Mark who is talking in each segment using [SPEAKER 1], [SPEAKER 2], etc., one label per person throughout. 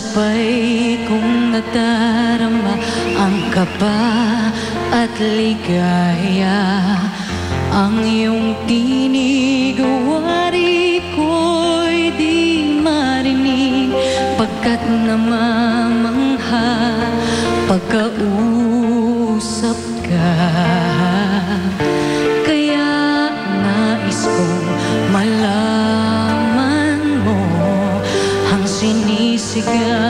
[SPEAKER 1] Sabay kong nadarama ang kaba at ligaya. Ang iyong tinig wari ko'y di marinig. Pagkat namamangha pagkausap ka
[SPEAKER 2] cigana.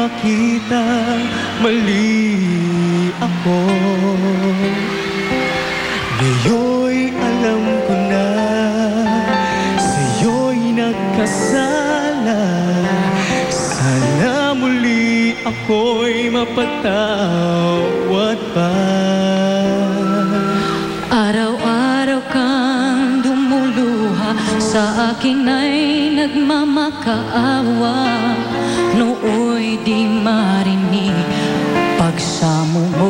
[SPEAKER 2] Makita Mali ako. Ngayon'y alam ko na Sa'yo'y nagkasala. Sana muli ako'y mapatawad pa
[SPEAKER 1] Sa akin ay nagmamakaawa. Nooy di marinig Pagsamo mo